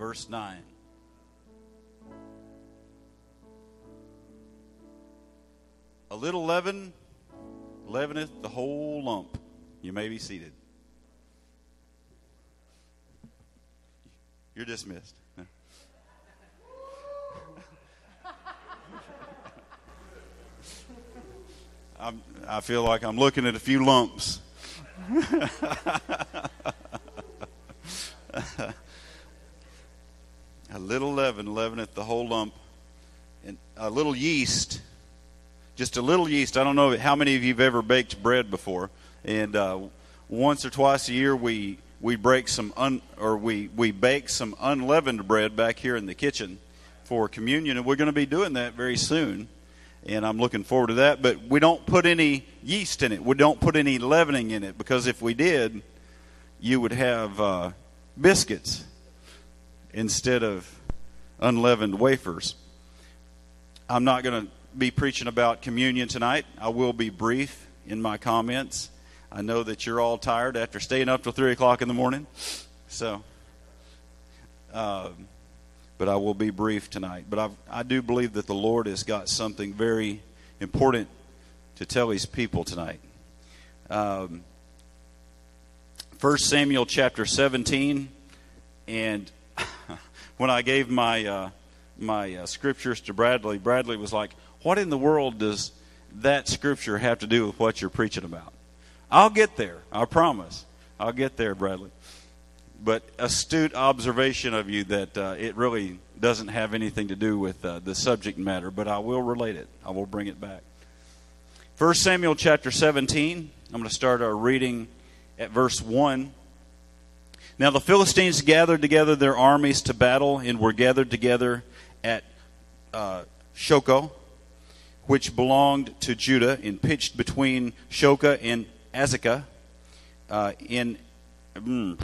verse 9. A little leaven leaveneth the whole lump. You may be seated. You're dismissed. I feel like I'm looking at a few lumps. little leaven leaveneth the whole lump, and a little yeast, just a little yeast. I don't know how many of you have ever baked bread before, and uh, once or twice a year we we break some un, or we we bake some unleavened bread back here in the kitchen for communion, and we're going to be doing that very soon and I'm looking forward to that. But we don't put any yeast in it. We don't put any leavening in it because if we did, you would have uh, biscuits instead of unleavened wafers. I'm not going to be preaching about communion tonight. I will be brief in my comments. I know that you're all tired after staying up till three o'clock in the morning, so. Uh, but I will be brief tonight. But I've, I do believe that the Lord has got something very important to tell his people tonight. Um, 1 Samuel chapter 17, and when I gave my, uh, my uh, scriptures to Bradley, Bradley was like, What in the world does that scripture have to do with what you're preaching about? I'll get there, I promise. I'll get there, Bradley but astute observation of you that uh, it really doesn't have anything to do with uh, the subject matter, but I will relate it. I will bring it back. 1 Samuel chapter 17, I'm going to start our reading at verse 1. Now the Philistines gathered together their armies to battle and were gathered together at uh, Shochoh, which belonged to Judah, and pitched between Shochoh and Azekah uh, in. Mm,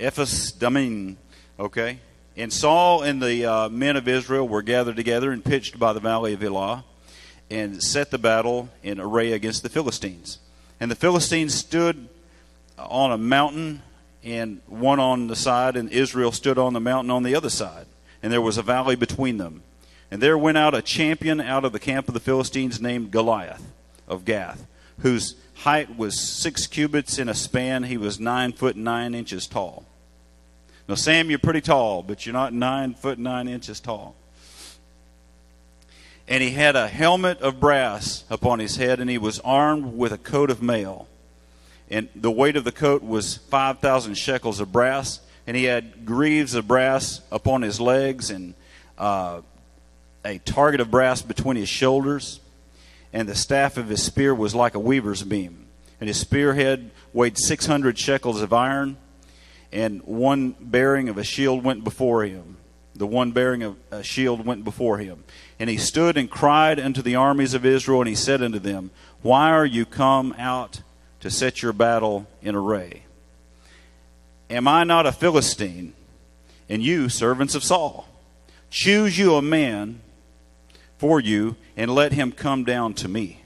Ephes Dammim, okay? And Saul and the uh, men of Israel were gathered together and pitched by the valley of Elah and set the battle in array against the Philistines. And the Philistines stood on a mountain and one on the side, and Israel stood on the mountain on the other side. And there was a valley between them. And there went out a champion out of the camp of the Philistines named Goliath of Gath, whose height was six cubits in a span. He was nine foot nine inches tall. Now, Sam, you're pretty tall, but you're not nine foot nine inches tall. And he had a helmet of brass upon his head, and he was armed with a coat of mail. And the weight of the coat was 5,000 shekels of brass, and he had greaves of brass upon his legs, and uh, a target of brass between his shoulders and the staff of his spear was like a weaver's beam. And his spearhead weighed 600 shekels of iron, and one bearing of a shield went before him. The one bearing of a shield went before him. And he stood and cried unto the armies of Israel, and he said unto them, Why are you come out to set your battle in array? Am I not a Philistine, and you servants of Saul? Choose you a man for you and let him come down to me.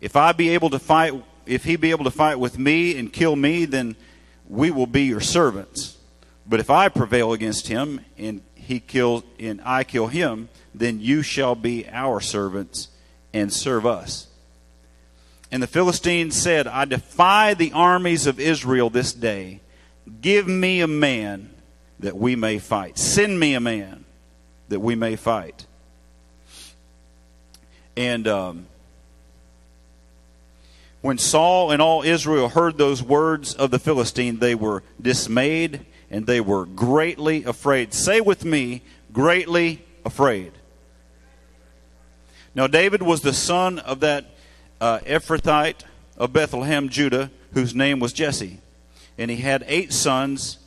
If I be able to fight, if he be able to fight with me and kill me, then we will be your servants. But if I prevail against him and he kill and I kill him, then you shall be our servants and serve us. And the Philistines said, I defy the armies of Israel this day. Give me a man that we may fight. Send me a man that we may fight. And um, when Saul and all Israel heard those words of the Philistine, they were dismayed and they were greatly afraid. Say with me, greatly afraid. Now, David was the son of that uh, Ephrathite of Bethlehem, Judah, whose name was Jesse. And he had eight sons,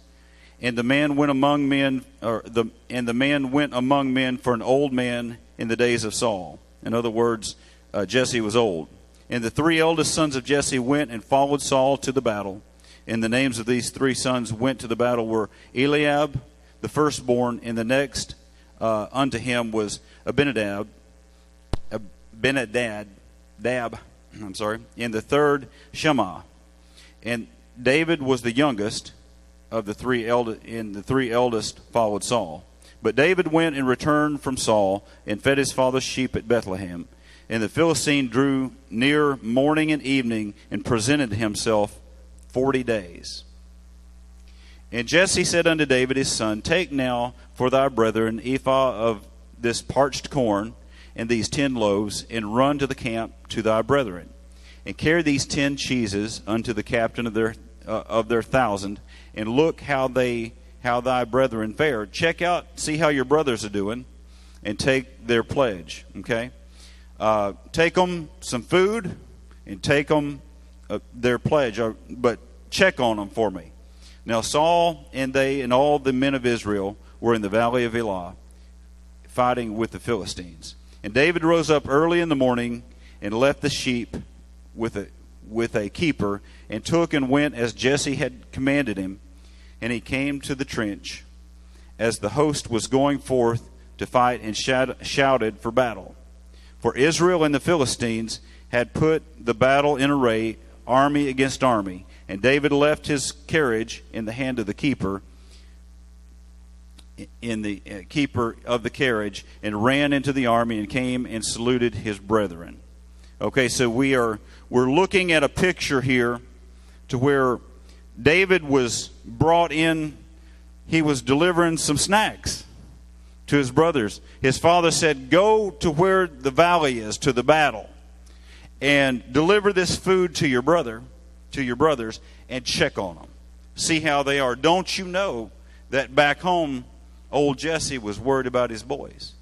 and the man went among men, or the, and the man went among men for an old man in the days of Saul. In other words, uh, Jesse was old. And the three eldest sons of Jesse went and followed Saul to the battle. And the names of these three sons went to the battle were Eliab, the firstborn, and the next uh, unto him was Abinadab, Abinadab, Dab, I'm sorry, and the third Shema. And David was the youngest, of the three eld- and the three eldest followed Saul. But David went and returned from Saul and fed his father's sheep at Bethlehem. And the Philistine drew near morning and evening and presented himself forty days. And Jesse said unto David his son, Take now for thy brethren ephah of this parched corn and these ten loaves, and run to the camp to thy brethren, and carry these ten cheeses unto the captain of their uh, of their thousand, and look how they how thy brethren fare. Check out, see how your brothers are doing, and take their pledge. Okay, uh, take them some food, and take them uh, their pledge, uh, but check on them for me. Now Saul and they and all the men of Israel were in the valley of Elah, fighting with the Philistines. And David rose up early in the morning and left the sheep with a with a keeper, and took and went as Jesse had commanded him. And he came to the trench as the host was going forth to fight and shouted for battle. For Israel and the Philistines had put the battle in array, army against army. And David left his carriage in the hand of the keeper, in the uh, keeper of the carriage, and ran into the army and came and saluted his brethren. Okay, so we are we're looking at a picture here to where David was brought in, he was delivering some snacks to his brothers. His father said, Go to where the valley is, to the battle, and deliver this food to your brother, to your brothers, and check on them. See how they are. Don't you know that back home, old Jesse was worried about his boys?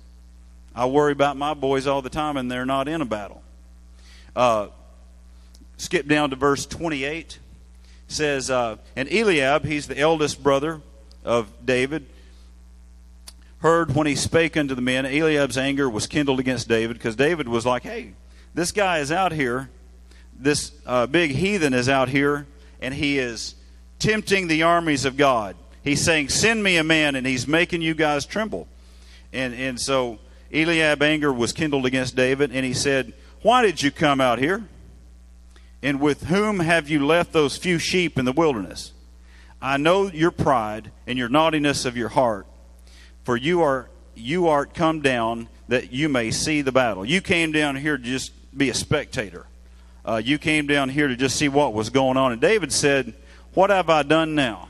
I worry about my boys all the time, and they're not in a battle. Uh, skip down to verse 28 says uh, and eliab he's the eldest brother of david heard when he spake unto the men eliab's anger was kindled against david because david was like hey this guy is out here this uh, big heathen is out here and he is tempting the armies of god he's saying send me a man and he's making you guys tremble and and so eliab anger was kindled against david and he said why did you come out here and with whom have you left those few sheep in the wilderness? I know your pride and your naughtiness of your heart, for you are you art come down that you may see the battle. You came down here to just be a spectator. Uh, you came down here to just see what was going on. And David said, What have I done now?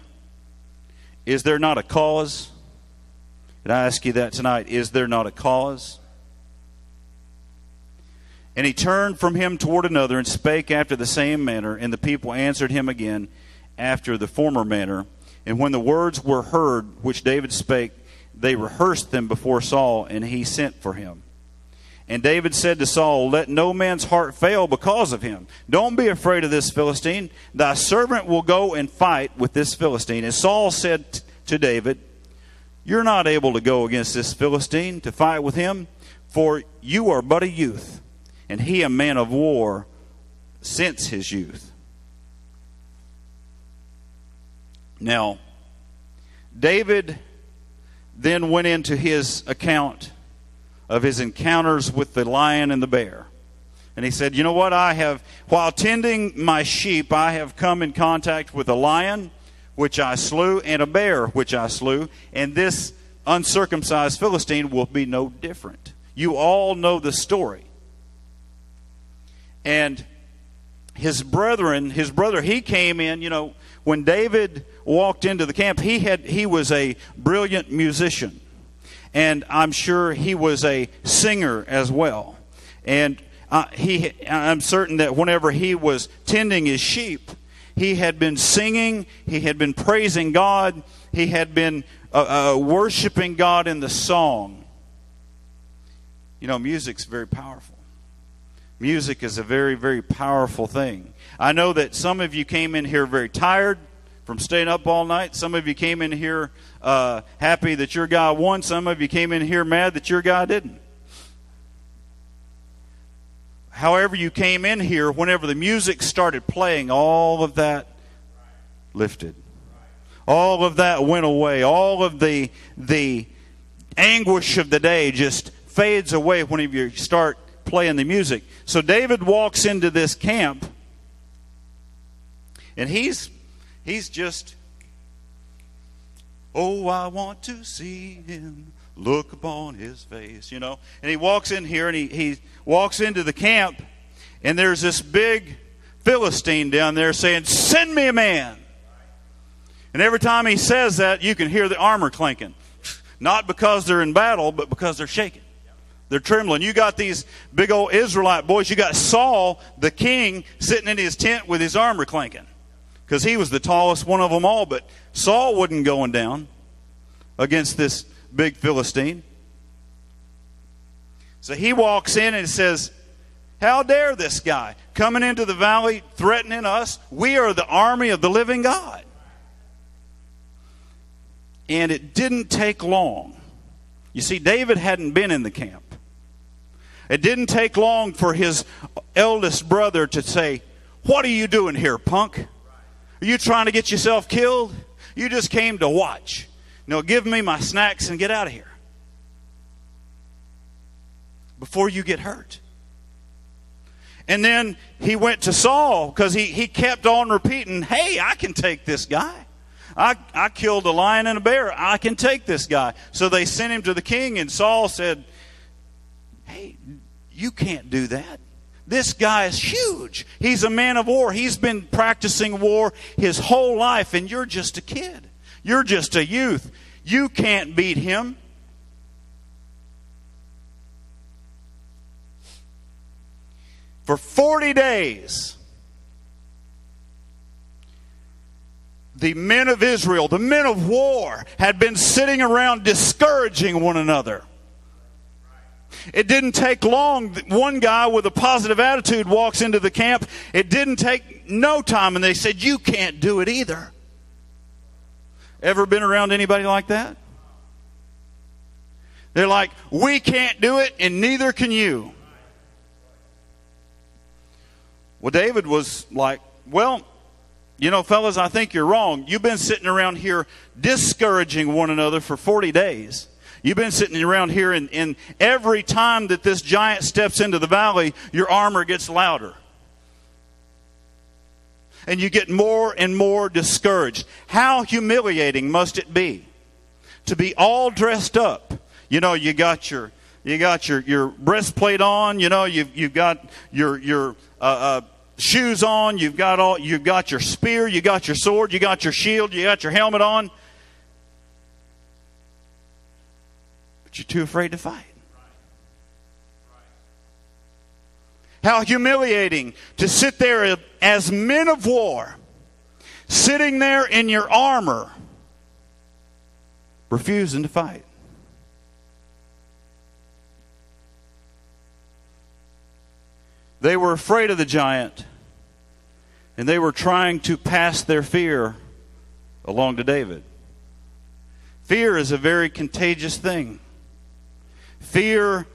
Is there not a cause? And I ask you that tonight. Is there not a cause? And he turned from him toward another and spake after the same manner. And the people answered him again after the former manner. And when the words were heard which David spake, they rehearsed them before Saul, and he sent for him. And David said to Saul, Let no man's heart fail because of him. Don't be afraid of this Philistine. Thy servant will go and fight with this Philistine. And Saul said to David, You're not able to go against this Philistine to fight with him, for you are but a youth and he a man of war since his youth. Now, David then went into his account of his encounters with the lion and the bear. And he said, You know what? I have, while tending my sheep, I have come in contact with a lion, which I slew, and a bear, which I slew, and this uncircumcised Philistine will be no different. You all know the story. And his brethren, his brother, he came in, you know, when David walked into the camp, he had he was a brilliant musician. And I'm sure he was a singer as well. And uh, he, I'm certain that whenever he was tending his sheep, he had been singing, he had been praising God, he had been uh, uh, worshiping God in the song. You know, music's very powerful. Music is a very, very powerful thing. I know that some of you came in here very tired from staying up all night. Some of you came in here uh, happy that your guy won. Some of you came in here mad that your guy didn't. However, you came in here, whenever the music started playing, all of that lifted. All of that went away. All of the the anguish of the day just fades away whenever you start playing the music. So David walks into this camp, and he's he's just Oh, I want to see him look upon his face, you know. And he walks in here and he, he walks into the camp, and there's this big Philistine down there saying, Send me a man. And every time he says that, you can hear the armor clinking. Not because they're in battle, but because they're shaking. They're trembling. You got these big old Israelite boys. You got Saul, the king, sitting in his tent with his armor clanking. Because he was the tallest one of them all. But Saul wasn't going down against this big Philistine. So he walks in and says, How dare this guy coming into the valley threatening us? We are the army of the living God. And it didn't take long. You see, David hadn't been in the camp. It didn't take long for his eldest brother to say, What are you doing here, punk? Are you trying to get yourself killed? You just came to watch. No, give me my snacks and get out of here before you get hurt. And then he went to Saul because he, he kept on repeating, Hey, I can take this guy. I, I killed a lion and a bear. I can take this guy. So they sent him to the king, and Saul said, Hey, you can't do that. This guy is huge. He's a man of war. He's been practicing war his whole life, and you're just a kid. You're just a youth. You can't beat him. For 40 days, the men of Israel, the men of war, had been sitting around discouraging one another. It didn't take long. One guy with a positive attitude walks into the camp. It didn't take no time, and they said, You can't do it either. Ever been around anybody like that? They're like, We can't do it, and neither can you. Well, David was like, Well, you know, fellas, I think you're wrong. You've been sitting around here discouraging one another for 40 days. You've been sitting around here, and, and every time that this giant steps into the valley, your armor gets louder. And you get more and more discouraged. How humiliating must it be to be all dressed up? You know, you got your you got your, your breastplate on. You know, you've you've got your your uh, uh, shoes on. You've got all you've got your spear. You got your sword. You got your shield. You got your helmet on. But you're too afraid to fight. How humiliating to sit there as men of war, sitting there in your armor, refusing to fight. They were afraid of the giant, and they were trying to pass their fear along to David. Fear is a very contagious thing. Fear,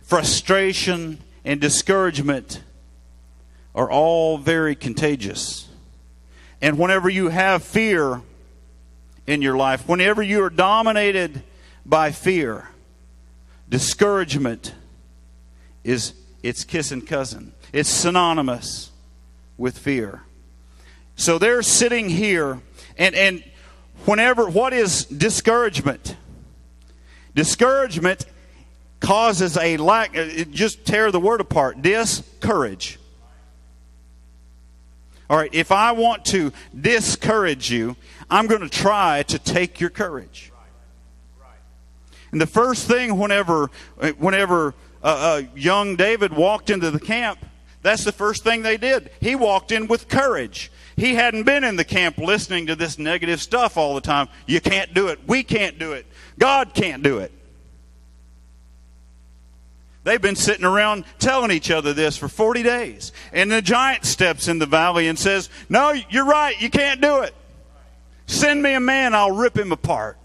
frustration, and discouragement are all very contagious. And whenever you have fear in your life, whenever you are dominated by fear, discouragement is its kissing cousin. It's synonymous with fear. So they're sitting here and and whenever what is discouragement? Discouragement causes a lack, uh, just tear the word apart. Discourage. All right, if I want to discourage you, I'm going to try to take your courage. And the first thing, whenever, uh, whenever uh, uh, young David walked into the camp, that's the first thing they did. He walked in with courage. He hadn't been in the camp listening to this negative stuff all the time. You can't do it. We can't do it. God can't do it. They've been sitting around telling each other this for 40 days. And the giant steps in the valley and says, No, you're right. You can't do it. Send me a man, I'll rip him apart.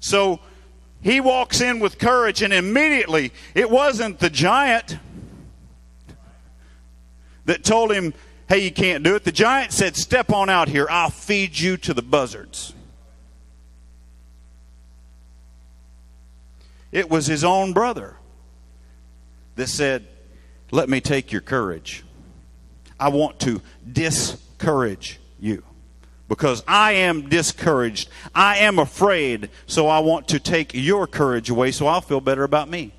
So he walks in with courage, and immediately it wasn't the giant that told him, Hey, you can't do it. The giant said, Step on out here. I'll feed you to the buzzards. It was his own brother that said, Let me take your courage. I want to discourage you. because I am discouraged. I am afraid, so I want to take your courage away so I'll feel better about me.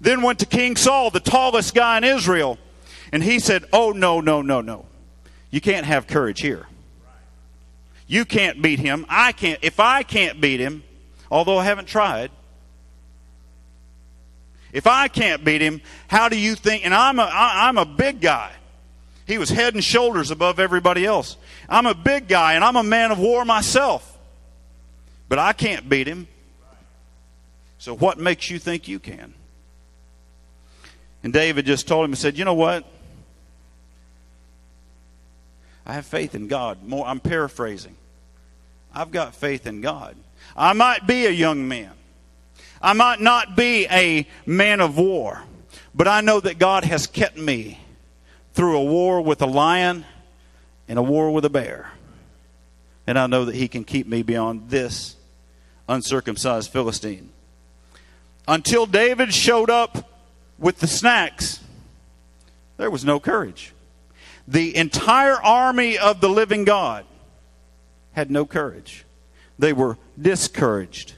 Then went to King Saul, the tallest guy in Israel, and he said, Oh, no, no, no, no. You can't have courage here. You can't beat him. I can't. If I can't beat him, although I haven't tried, if I can't beat him, how do you think? And I'm a, I, I'm a big guy. He was head and shoulders above everybody else. I'm a big guy and I'm a man of war myself. But I can't beat him. So what makes you think you can? And David just told him and said, You know what? I have faith in God. More I'm paraphrasing. I've got faith in God. I might be a young man. I might not be a man of war, but I know that God has kept me through a war with a lion and a war with a bear. And I know that he can keep me beyond this uncircumcised Philistine. Until David showed up with the snacks, there was no courage. The entire army of the living God had no courage. They were discouraged.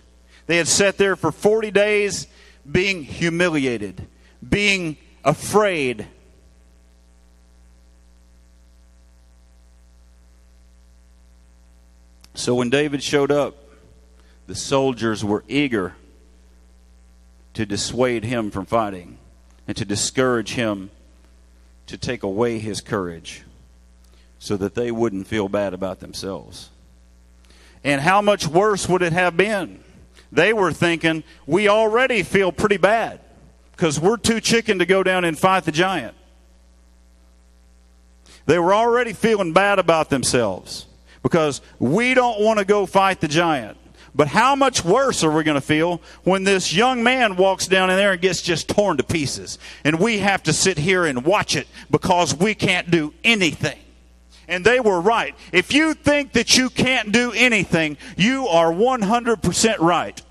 They had sat there for 40 days being humiliated, being afraid. So when David showed up, the soldiers were eager to dissuade him from fighting and to discourage him to take away his courage so that they wouldn't feel bad about themselves. And how much worse would it have been they were thinking, we already feel pretty bad because we're too chicken to go down and fight the giant. They were already feeling bad about themselves because we don't want to go fight the giant. But how much worse are we going to feel when this young man walks down in there and gets just torn to pieces? And we have to sit here and watch it because we can't do anything. And they were right. If you think that you can't do anything, you are 100% right.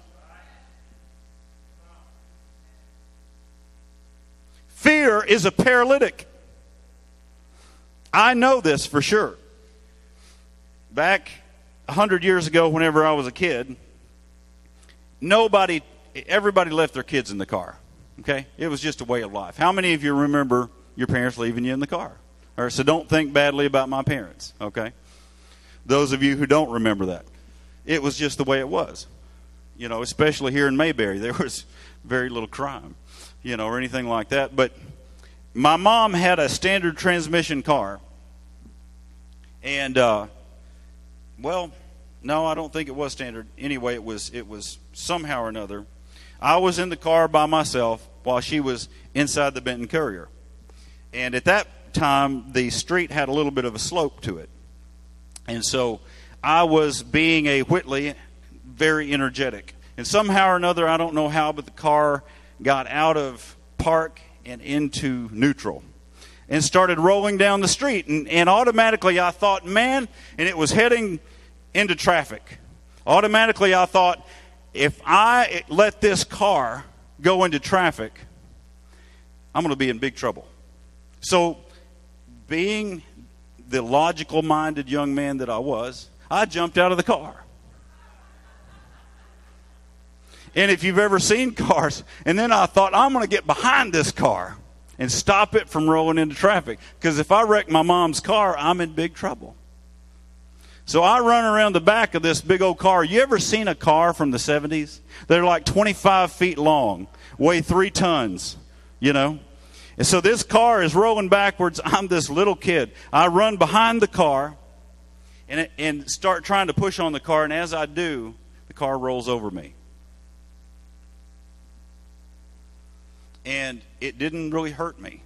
Fear is a paralytic. I know this for sure. Back a hundred years ago, whenever I was a kid, nobody, everybody left their kids in the car. Okay? It was just a way of life. How many of you remember your parents leaving you in the car? Or so don't think badly about my parents, okay? Those of you who don't remember that. It was just the way it was. You know, especially here in Mayberry, there was very little crime, you know, or anything like that. But my mom had a standard transmission car. And uh, well, no, I don't think it was standard. Anyway, it was it was somehow or another. I was in the car by myself while she was inside the Benton Courier. And at that time, the street had a little bit of a slope to it. And so I was being a Whitley, very energetic. And somehow or another, I don't know how, but the car got out of park and into neutral and started rolling down the street. And, and automatically I thought, man, and it was heading into traffic. Automatically I thought, if I let this car go into traffic, I'm going to be in big trouble. So being the logical minded young man that I was, I jumped out of the car. And if you've ever seen cars, and then I thought, I'm going to get behind this car and stop it from rolling into traffic. Because if I wreck my mom's car, I'm in big trouble. So I run around the back of this big old car. You ever seen a car from the 70s? They're like 25 feet long, weigh three tons, you know? And so this car is rolling backwards. I'm this little kid. I run behind the car and, and start trying to push on the car. And as I do, the car rolls over me. And it didn't really hurt me.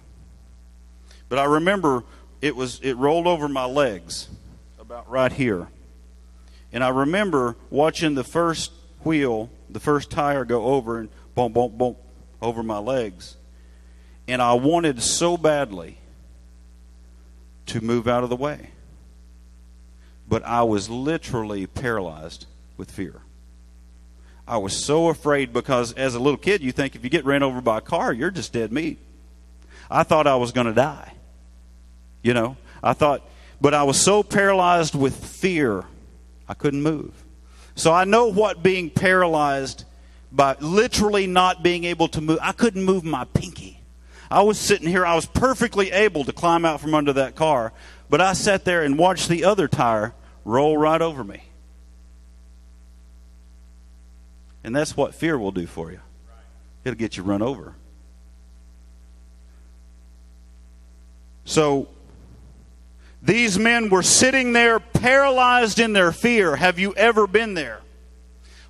But I remember it was it rolled over my legs about right here. And I remember watching the first wheel, the first tire go over and boom, boom, boom over my legs. And I wanted so badly to move out of the way. But I was literally paralyzed with fear. I was so afraid because as a little kid, you think if you get ran over by a car, you're just dead meat. I thought I was going to die. You know, I thought but I was so paralyzed with fear, I couldn't move. So I know what being paralyzed by literally not being able to move. I couldn't move my pinky. I was sitting here, I was perfectly able to climb out from under that car, but I sat there and watched the other tire roll right over me. And that's what fear will do for you. It'll get you run over. So these men were sitting there paralyzed in their fear. Have you ever been there?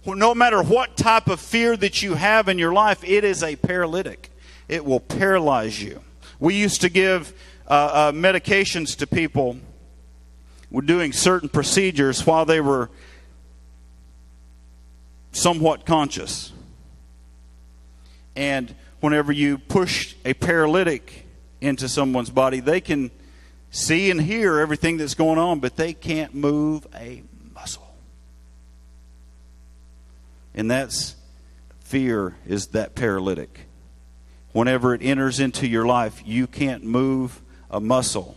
Well, no matter what type of fear that you have in your life, it is a paralytic. It will paralyze you. We used to give uh, uh, medications to people were doing certain procedures while they were somewhat conscious. And whenever you push a paralytic into someone's body, they can see and hear everything that's going on, but they can't move a muscle. And that's fear is that paralytic. Whenever it enters into your life, you can't move a muscle.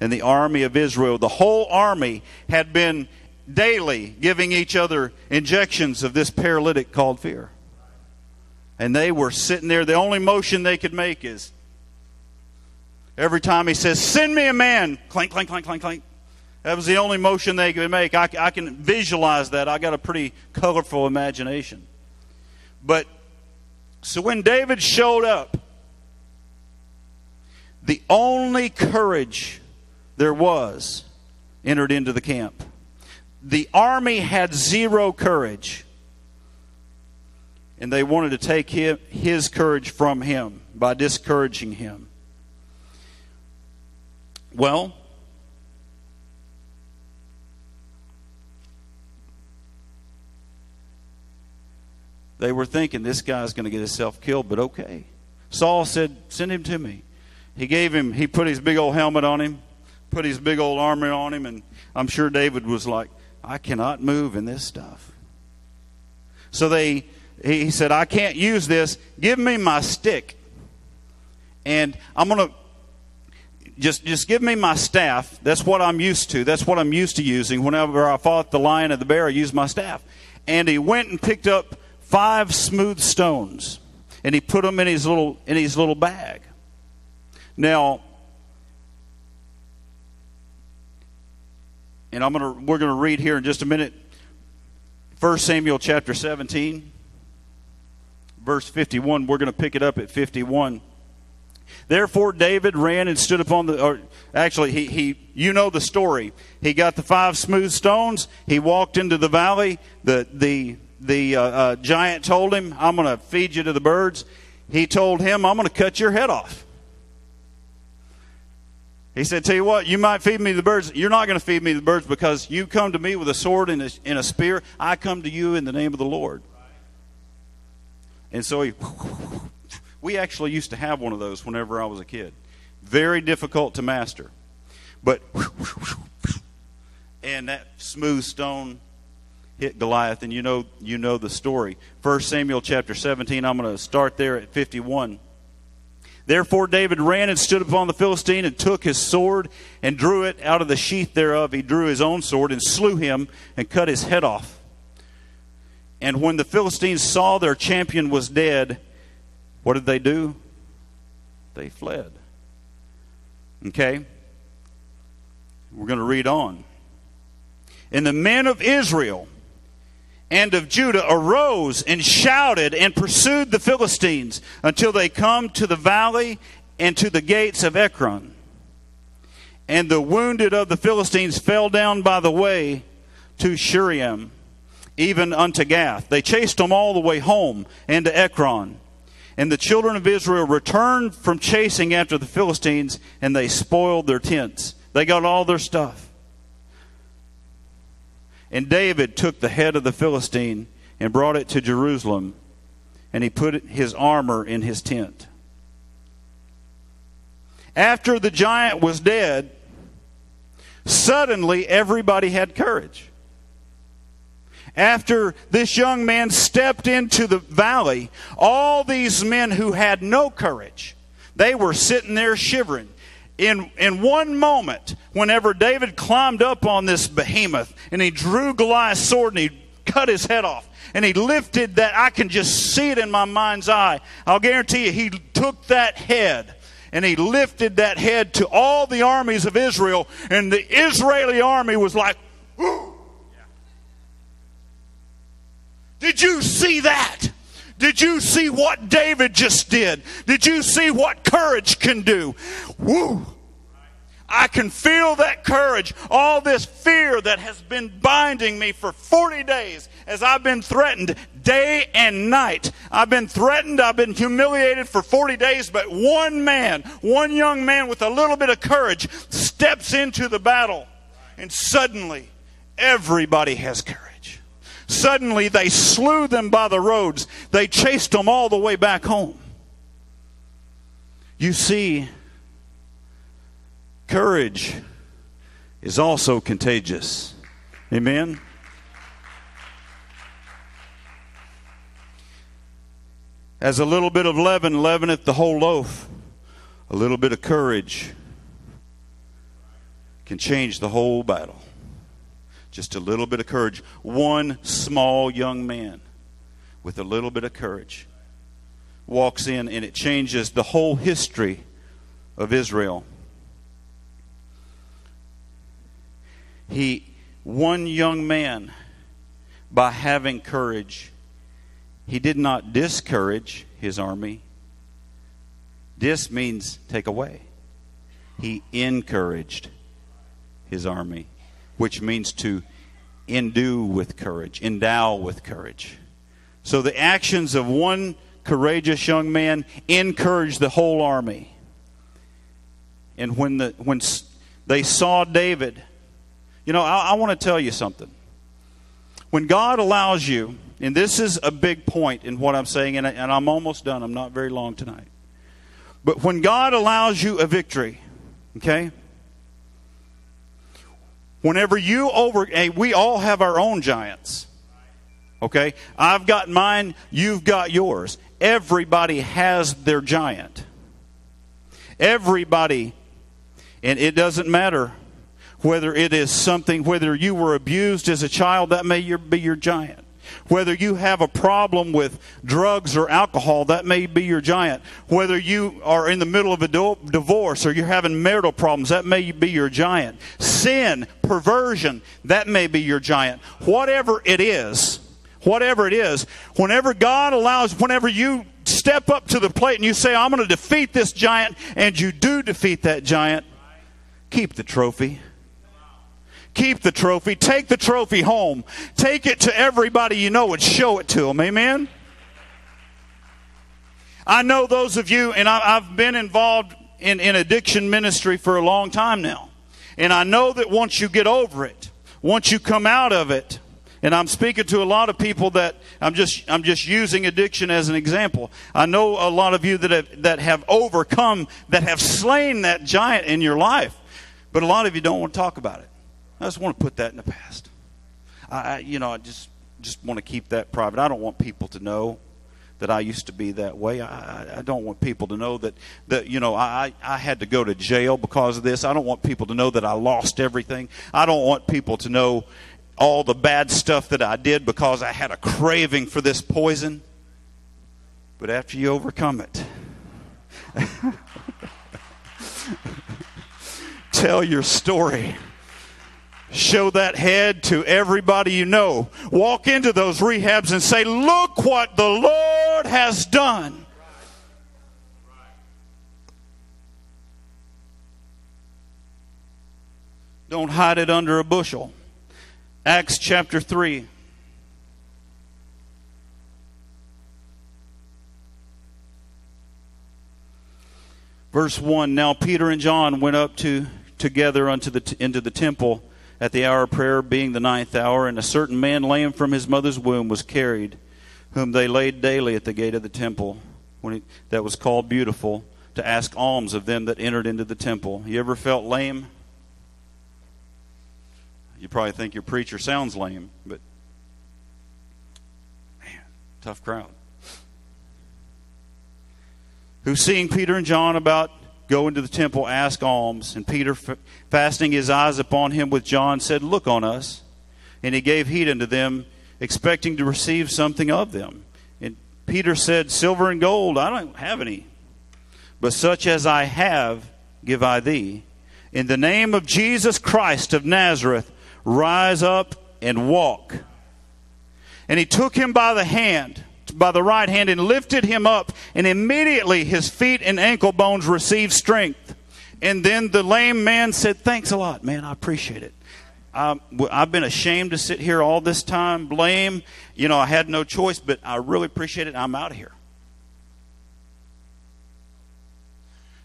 And the army of Israel, the whole army, had been daily giving each other injections of this paralytic called fear. And they were sitting there. The only motion they could make is every time he says, Send me a man, clank, clank, clank, clank, clank. That was the only motion they could make. I, I can visualize that. I got a pretty colorful imagination. But so when David showed up, the only courage there was entered into the camp. The army had zero courage and they wanted to take him, his courage from him by discouraging him. Well, they were thinking this guy's going to get himself killed, but okay. Saul said, Send him to me. He gave him, he put his big old helmet on him, put his big old armor on him, and I'm sure David was like, I cannot move in this stuff. So they he said, I can't use this. Give me my stick. And I'm going to just just give me my staff. That's what I'm used to. That's what I'm used to using. Whenever I fought the lion and the bear, I used my staff. And he went and picked up five smooth stones, and he put them in his little in his little bag. Now, and I'm gonna we're gonna read here in just a minute. First Samuel chapter 17 verse 51. We're going to pick it up at 51. Therefore, David ran and stood upon the. Or actually, he, he you know the story. He got the five smooth stones. He walked into the valley. The the the uh, uh, giant told him, "I'm going to feed you to the birds." He told him, "I'm going to cut your head off." He said, "Tell you what, you might feed me the birds. You're not going to feed me the birds because you come to me with a sword and a, and a spear. I come to you in the name of the Lord." And so he, we actually used to have one of those whenever I was a kid. Very difficult to master. But, and that smooth stone hit Goliath, and you know, you know the story. 1 Samuel chapter 17, I'm going to start there at 51. Therefore David ran and stood upon the Philistine and took his sword and drew it out of the sheath thereof. He drew his own sword and slew him and cut his head off. And when the Philistines saw their champion was dead, what did they do? They fled. Okay? We're going to read on. And the men of Israel and of Judah arose and shouted and pursued the Philistines until they come to the valley and to the gates of Ekron. And the wounded of the Philistines fell down by the way to Shaaraim even unto Gath. They chased them all the way home and to Ekron. And the children of Israel returned from chasing after the Philistines, and they spoiled their tents. They got all their stuff. And David took the head of the Philistine and brought it to Jerusalem, and he put his armor in his tent. After the giant was dead, suddenly everybody had courage. After this young man stepped into the valley, all these men who had no courage, they were sitting there shivering. In, in one moment, whenever David climbed up on this behemoth and he drew Goliath's sword and he cut his head off, and he lifted that, I can just see it in my mind's eye. I'll guarantee you, he took that head and he lifted that head to all the armies of Israel, and the Israeli army was like, Did you see that? Did you see what David just did? Did you see what courage can do? Woo! I can feel that courage, all this fear that has been binding me for 40 days as I've been threatened day and night. I've been threatened, I've been humiliated for 40 days, but one man, one young man with a little bit of courage steps into the battle, and suddenly everybody has courage. Suddenly they slew them by the roads, they chased them all the way back home. You see, Courage is also contagious. Amen? As a little bit of leaven leaveneth the whole loaf, a little bit of courage can change the whole battle. Just a little bit of courage. One small young man with a little bit of courage walks in and it changes the whole history of Israel. He, one young man, by having courage, he did not discourage his army. Dis means take away. He encouraged his army, which means to endue with courage, endow with courage. So the actions of one courageous young man encouraged the whole army. And when the when they saw David you know, I, I want to tell you something. When God allows you, and this is a big point in what I'm saying, and, I, and I'm almost done, I'm not very long tonight. But when God allows you a victory, okay? Whenever you over, hey, we all have our own giants. Okay? I've got mine, you've got yours. Everybody has their giant. Everybody, and it doesn't matter whether it is something, whether you were abused as a child, that may be your giant. Whether you have a problem with drugs or alcohol, that may be your giant. Whether you are in the middle of a divorce or you're having marital problems, that may be your giant. Sin, perversion, that may be your giant. Whatever it is, whatever it is, whenever God allows, whenever you step up to the plate and you say, I'm going to defeat this giant, and you do defeat that giant, keep the trophy keep the trophy, take the trophy home, take it to everybody you know and show it to them. Amen? I know those of you, and I, have been involved in, in addiction ministry for a long time now. And I know that once you get over it, once you come out of it, and I'm speaking to a lot of people that I'm just I'm just using addiction as an example. I know a lot of you that have that have overcome that have slain that giant in your life. But a lot of you don't want to talk about it. I just want to put that in the past. I, you know, I just just want to keep that private. I don't want people to know that I used to be that way. I, I don't want people to know that that you know I I had to go to jail because of this. I don't want people to know that I lost everything. I don't want people to know all the bad stuff that I did because I had a craving for this poison. But after you overcome it, tell your story. Show that head to everybody you know. Walk into those rehabs and say, Look what the Lord has done. Don't hide it under a bushel. Acts chapter 3. Verse 1 Now Peter and John went up to, together unto the, into the temple at the hour of prayer, being the ninth hour, and a certain man lame from his mother's womb was carried, whom they laid daily at the gate of the temple, when he, that was called Beautiful, to ask alms of them that entered into the temple. You ever felt lame? You probably think your preacher sounds lame, but man, tough crowd. Who seeing Peter and John about go into the temple, ask alms. And Peter, fastening his eyes upon him with John, said, Look on us. And he gave heed unto them, expecting to receive something of them. And Peter said, Silver and gold I don't have any, but such as I have give I thee. In the name of Jesus Christ of Nazareth, rise up and walk. And he took him by the hand, by the right hand, and lifted him up. And immediately his feet and ankle bones received strength. And then the lame man said, Thanks a lot, man. I appreciate it. Um, I've been ashamed to sit here all this time, blame. You know, I had no choice, but I really appreciate it. I'm out of here.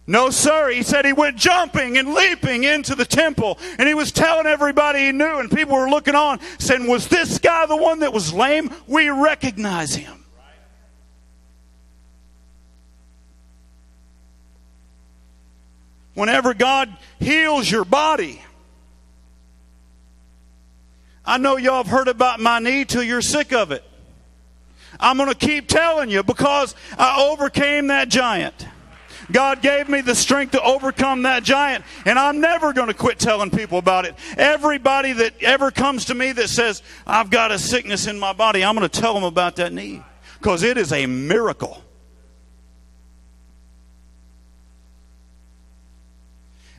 No, sir. He said he went jumping and leaping into the temple and he was telling everybody he knew, and people were looking on, saying, Was this guy the one that was lame? We recognize him. Whenever God heals your body, I know y'all have heard about my knee till you're sick of it. I'm going to keep telling you because I overcame that giant. God gave me the strength to overcome that giant, and I'm never going to quit telling people about it. Everybody that ever comes to me that says, I've got a sickness in my body, I'm going to tell them about that knee because it is a miracle.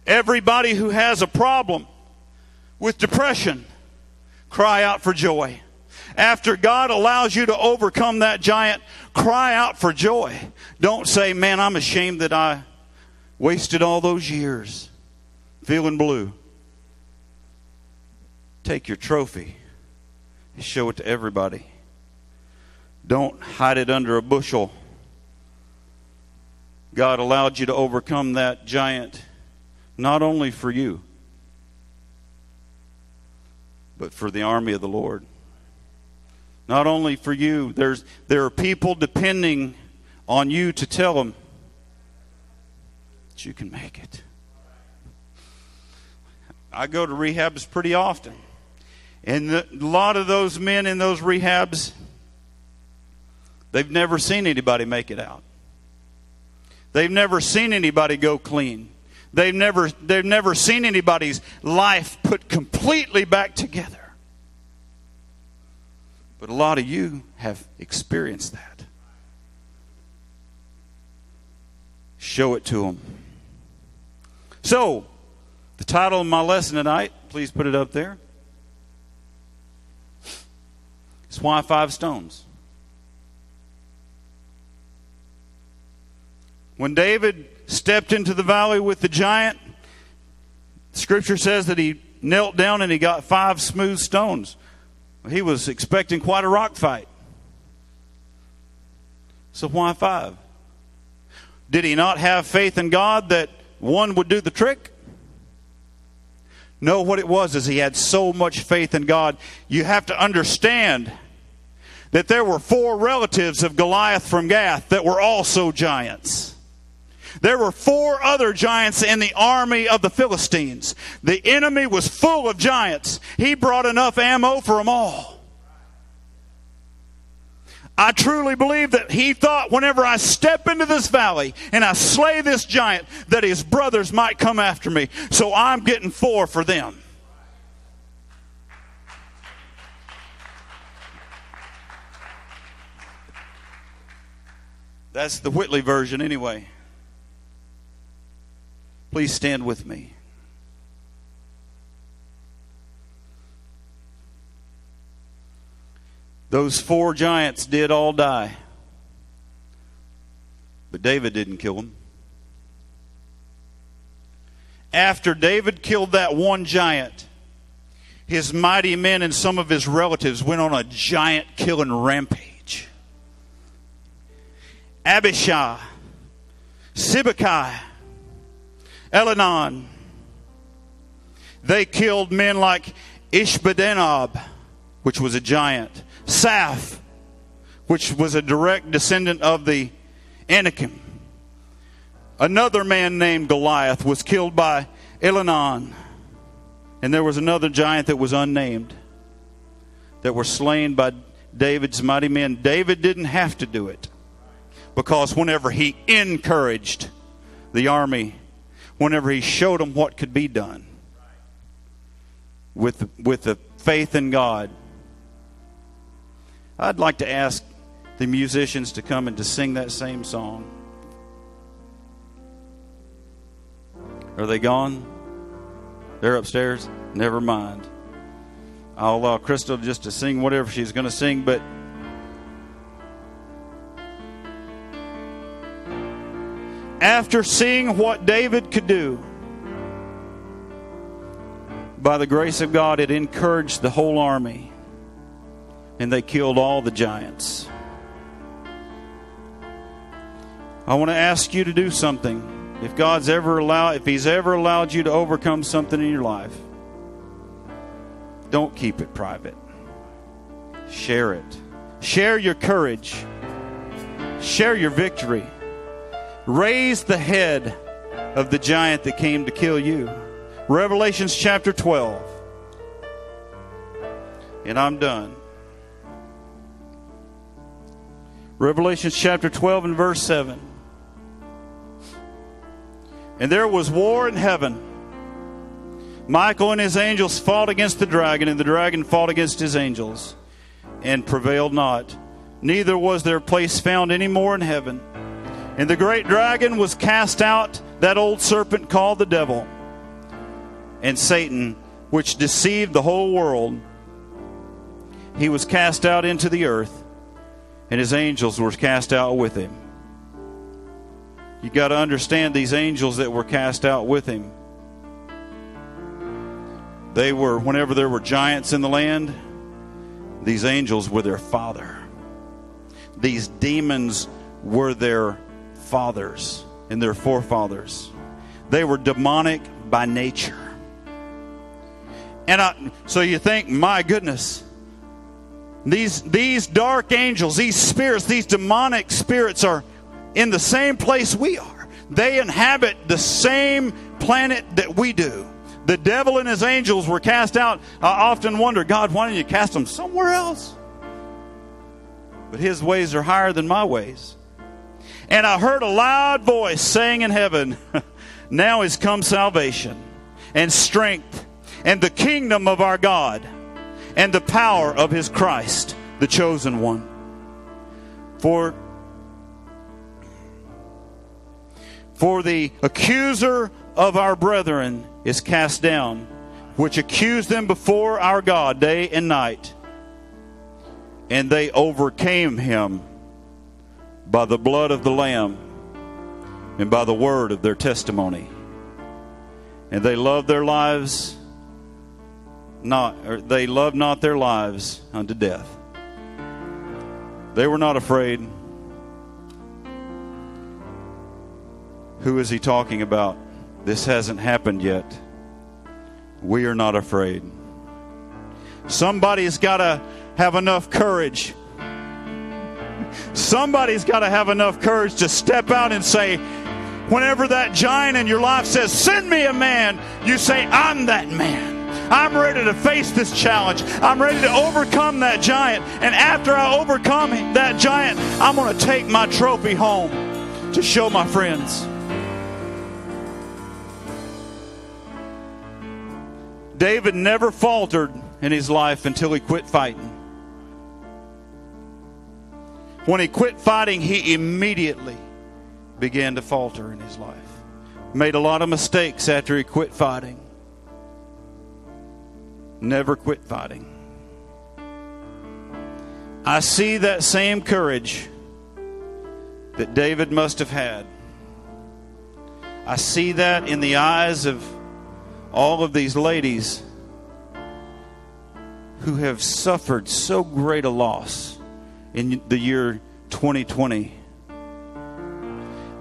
Everybody who has a problem with depression, cry out for joy. After God allows you to overcome that giant, cry out for joy. Don't say, man, I'm ashamed that I wasted all those years feeling blue. Take your trophy and show it to everybody. Don't hide it under a bushel. God allowed you to overcome that giant not only for you, but for the army of the Lord. Not only for you, there's, there are people depending on you to tell them that you can make it. I go to rehabs pretty often. And the, a lot of those men in those rehabs, they've never seen anybody make it out. They've never seen anybody go clean. They've never, they've never seen anybody's life put completely back together. But a lot of you have experienced that. Show it to them. So, the title of my lesson tonight, please put it up there. It's Why Five Stones. When David stepped into the valley with the giant, Scripture says that he knelt down and he got five smooth stones. He was expecting quite a rock fight. So why five? Did he not have faith in God that one would do the trick? No, what it was is he had so much faith in God. You have to understand that there were four relatives of Goliath from Gath that were also giants. There were four other giants in the army of the Philistines. The enemy was full of giants. He brought enough ammo for them all. I truly believe that he thought whenever I step into this valley and I slay this giant, that his brothers might come after me. So I'm getting four for them. That's the Whitley version, anyway. Please stand with me. Those four giants did all die. But David didn't kill them. After David killed that one giant, his mighty men and some of his relatives went on a giant killing rampage. Abishai, Sibbecai, Elhanan. They killed men like Ishbi-benob, which was a giant. Saph, which was a direct descendant of the Anakim. Another man named Goliath was killed by Elhanan. And there was another giant that was unnamed that were slain by David's mighty men. David didn't have to do it because whenever he encouraged the army whenever he showed them what could be done with, with the faith in God. I'd like to ask the musicians to come and to sing that same song. Are they gone? They're upstairs? Never mind. I'll allow Crystal just to sing whatever she's going to sing, but after seeing what David could do, by the grace of God, it encouraged the whole army, and they killed all the giants. I want to ask you to do something. If God's ever allowed, if He's ever allowed you to overcome something in your life, don't keep it private. Share it. Share your courage. Share your victory. Raise the head of the giant that came to kill you. Revelations chapter 12. And I'm done. Revelations chapter 12 and verse 7. And there was war in heaven. Michael and his angels fought against the dragon, and the dragon fought against his angels and prevailed not. Neither was their place found any more in heaven. And the great dragon was cast out, that old serpent called the devil, and Satan, which deceived the whole world. He was cast out into the earth, and his angels were cast out with him. You got to understand these angels that were cast out with him. They were, whenever there were giants in the land, these angels were their father. These demons were their fathers and their forefathers. They were demonic by nature. And I, so you think, my goodness, these, these dark angels, these spirits, these demonic spirits are in the same place we are. They inhabit the same planet that we do. The devil and his angels were cast out. I often wonder, God, why didn't you cast them somewhere else? But his ways are higher than my ways. And I heard a loud voice saying in heaven, Now is come salvation and strength and the kingdom of our God and the power of his Christ, the chosen one. For For the accuser of our brethren is cast down, which accused them before our God day and night. And they overcame him by the blood of the Lamb and by the word of their testimony. And they loved their lives not or they loved not their lives unto death. They were not afraid. Who is he talking about? This hasn't happened yet. We are not afraid. Somebody's got to have enough courage. Somebody's got to have enough courage to step out and say, whenever that giant in your life says, Send me a man, you say, I'm that man. I'm ready to face this challenge. I'm ready to overcome that giant. And after I overcome that giant, I'm going to take my trophy home to show my friends. David never faltered in his life until he quit fighting. When he quit fighting, he immediately began to falter in his life. Made a lot of mistakes after he quit fighting. Never quit fighting. I see that same courage that David must have had. I see that in the eyes of all of these ladies who have suffered so great a loss in the year 2020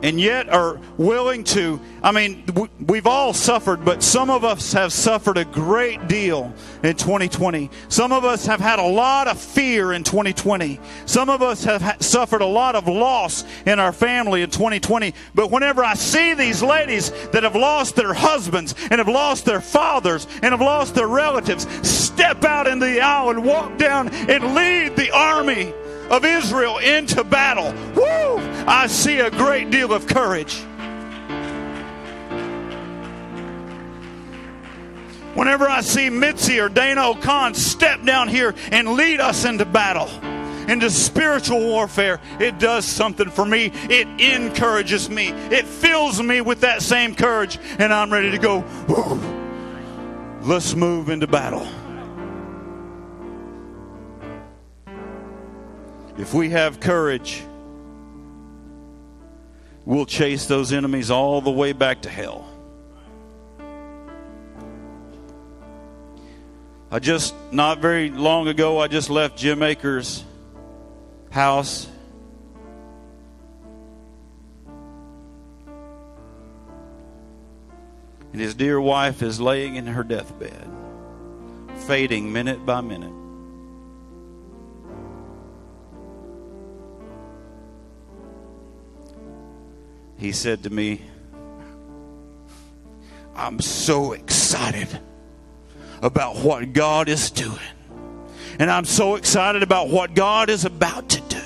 and yet are willing to. I mean, we've all suffered, but some of us have suffered a great deal in 2020. Some of us have had a lot of fear in 2020. Some of us have suffered a lot of loss in our family in 2020. But whenever I see these ladies that have lost their husbands and have lost their fathers and have lost their relatives step out into the aisle and walk down and lead the army of Israel into battle. Woo! I see a great deal of courage. Whenever I see Mitzi or Dana O'Con step down here and lead us into battle, into spiritual warfare, it does something for me. It encourages me. It fills me with that same courage, and I'm ready to go. Let's move into battle. If we have courage, we'll chase those enemies all the way back to hell. I just, not very long ago, I just left Jim Akers' house. And his dear wife is laying in her deathbed, fading minute by minute. He said to me, I'm so excited about what God is doing. And I'm so excited about what God is about to do.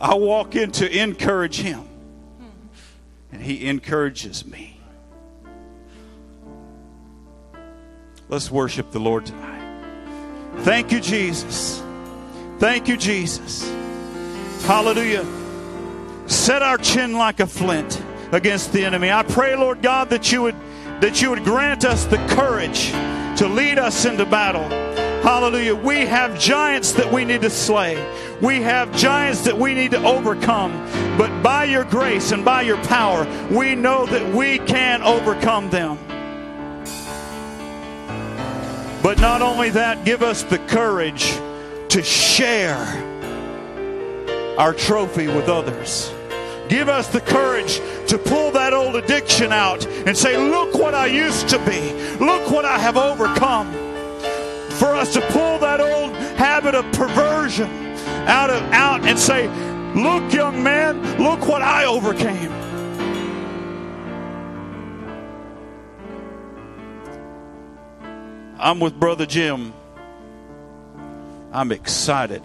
I walk in to encourage him, and he encourages me. Let's worship the Lord tonight. Thank you, Jesus. Thank you, Jesus. Hallelujah. Set our chin like a flint against the enemy. I pray, Lord God, that you would that you would grant us the courage to lead us into battle. Hallelujah. We have giants that we need to slay. We have giants that we need to overcome. But by your grace and by your power, we know that we can overcome them. But not only that, give us the courage to share our trophy with others. Give us the courage to pull that old addiction out and say, Look what I used to be. Look what I have overcome. For us to pull that old habit of perversion out of out and say, Look, young man, look what I overcame. I'm with Brother Jim. I'm excited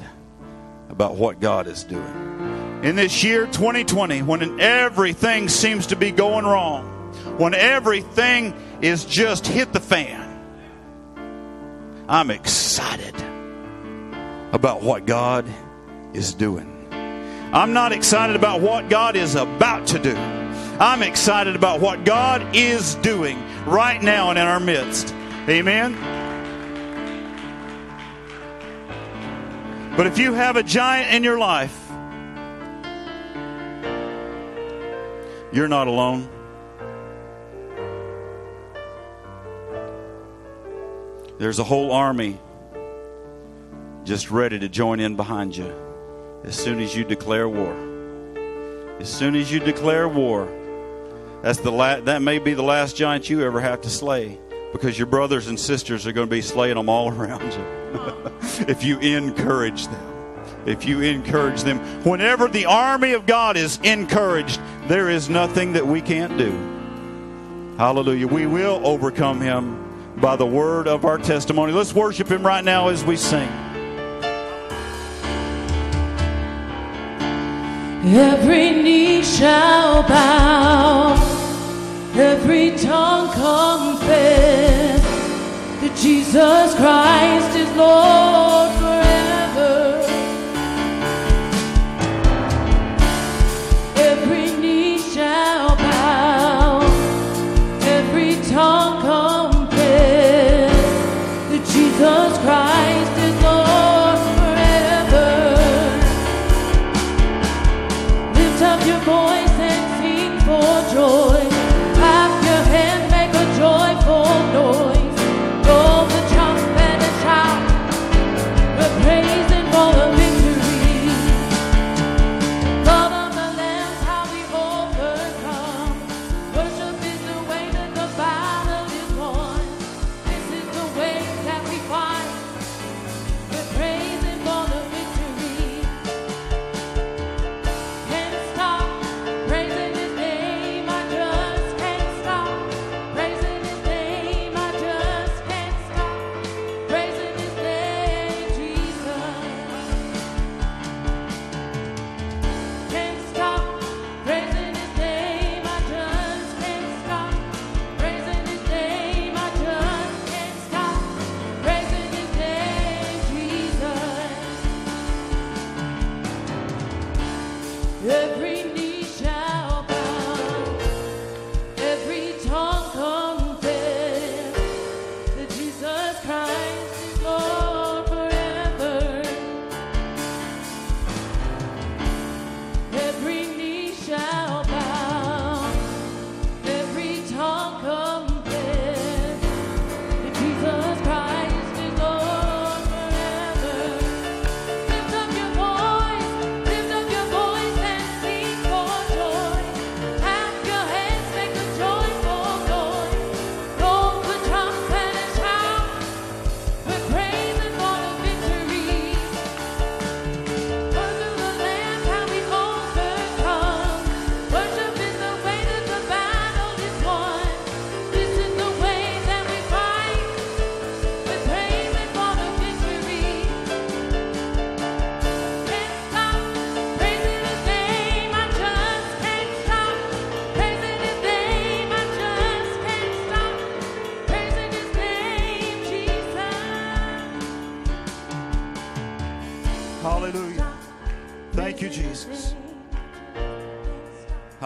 about what God is doing. In this year 2020, when everything seems to be going wrong, when everything is just hit the fan, I'm excited about what God is doing. I'm not excited about what God is about to do. I'm excited about what God is doing right now and in our midst. Amen. But if you have a giant in your life, you're not alone. There's a whole army just ready to join in behind you as soon as you declare war. As soon as you declare war, that's the la- that may be the last giant you ever have to slay because your brothers and sisters are going to be slaying them all around you. if you encourage them. If you encourage them. Whenever the army of God is encouraged, there is nothing that we can't do. Hallelujah. We will overcome him by the word of our testimony. Let's worship him right now as we sing. Every knee shall bow, every tongue confess that Jesus Christ is Lord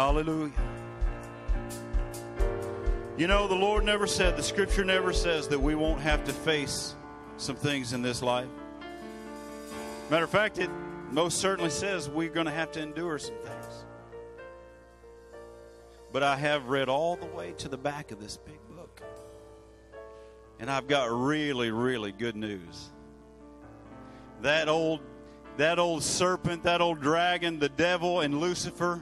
Hallelujah. You know, the Lord never said, the scripture never says that we won't have to face some things in this life. Matter of fact, it most certainly says we're going to have to endure some things. But I have read all the way to the back of this big book. And I've got really, really good news. That old that old serpent, that old dragon, the devil and Lucifer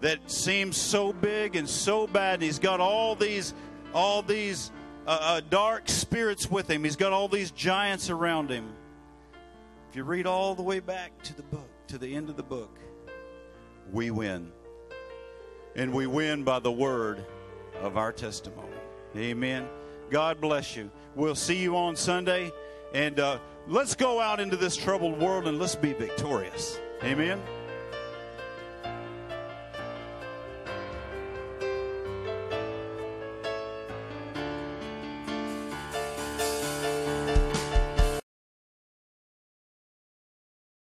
that seems so big and so bad. And he's got all these all these uh, uh, dark spirits with him. He's got all these giants around him. If you read all the way back to the book, to the end of the book, we win. And we win by the word of our testimony. Amen. God bless you. We'll see you on Sunday. And uh, let's go out into this troubled world and let's be victorious. Amen.